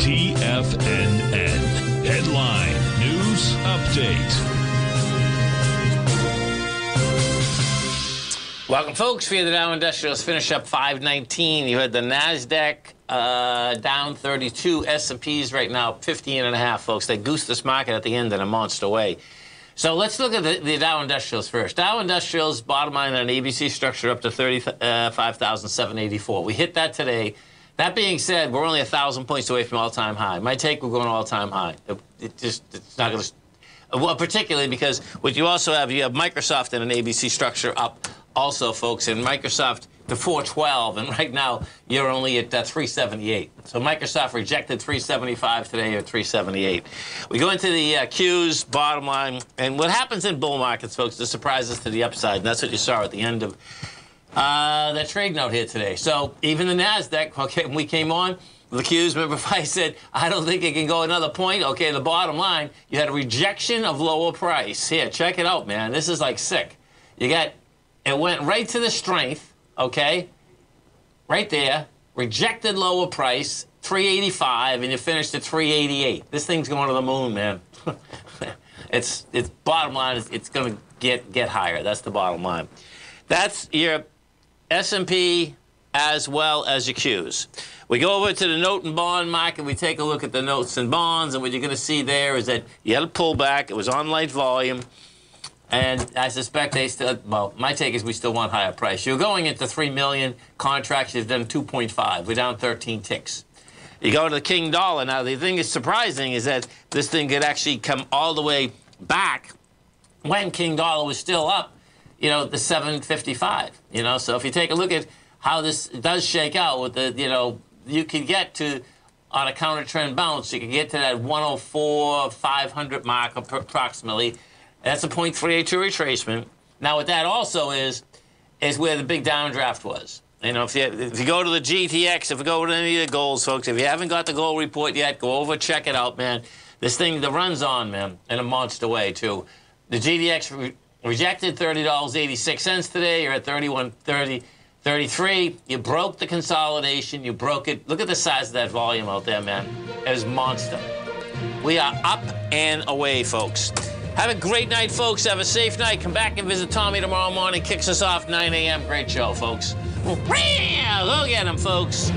TFNN. Headline News Update. Welcome, folks. We had the Dow Industrials finish up 519. You had the Nasdaq uh, down 32. S&Ps right now 15 and a half, folks. They goose this market at the end in a monster way. So let's look at the, the Dow Industrials first. Dow Industrials bottom line on ABC structure up to 35,784. Uh, we hit that today. That being said, we're only a thousand points away from all-time high. My take, we're going all-time high. It, just it's not going to. Well, particularly because what you also have, you have Microsoft in an ABC structure up also, folks, and Microsoft to 412, and right now you're only at uh, 378. So Microsoft rejected 375 today or 378. We go into the uh, Qs, bottom line, and what happens in bull markets, folks, the surprises to the upside, and that's what you saw at the end of uh, that trade note here today. So even the NASDAQ, okay, when we came on, the Qs, remember if I said, I don't think it can go another point? Okay, the bottom line, you had a rejection of lower price. Here, check it out, man. This is like sick. You got, it went right to the strength, okay? Right there, rejected lower price, 385, and you finished at 388. This thing's going to the moon, man. it's, it's bottom line, it's, it's going to get, get higher. That's the bottom line. That's your S&P as well as your Qs. We go over to the note and bond market. We take a look at the notes and bonds, and what you're going to see there is that you had a pullback. It was on light volume. And I suspect they still, well, my take is we still want higher price. You're going into 3 million contracts, you've done 2.5. We're down 13 ticks. You go to the King Dollar. Now, the thing that's surprising is that this thing could actually come all the way back when King Dollar was still up, you know, the 755, you know. So if you take a look at how this does shake out with the, you know, you can get to, on a counter trend bounce, you can get to that 104, 500 mark approximately. That's a 0.382 retracement. Now, what that also is, is where the big downdraft was. You know, if you, if you go to the GDX, if you go to any of the goals, folks, if you haven't got the gold report yet, go over, check it out, man. This thing, the run's on, man, in a monster way, too. The GDX rejected $30.86 today. You're at 31.30. 33, you broke the consolidation. You broke it. Look at the size of that volume out there, man. It was monster. We are up and away, folks. Have a great night, folks. Have a safe night. Come back and visit Tommy tomorrow morning. Kicks us off 9 a.m. Great show, folks. Go get them, folks.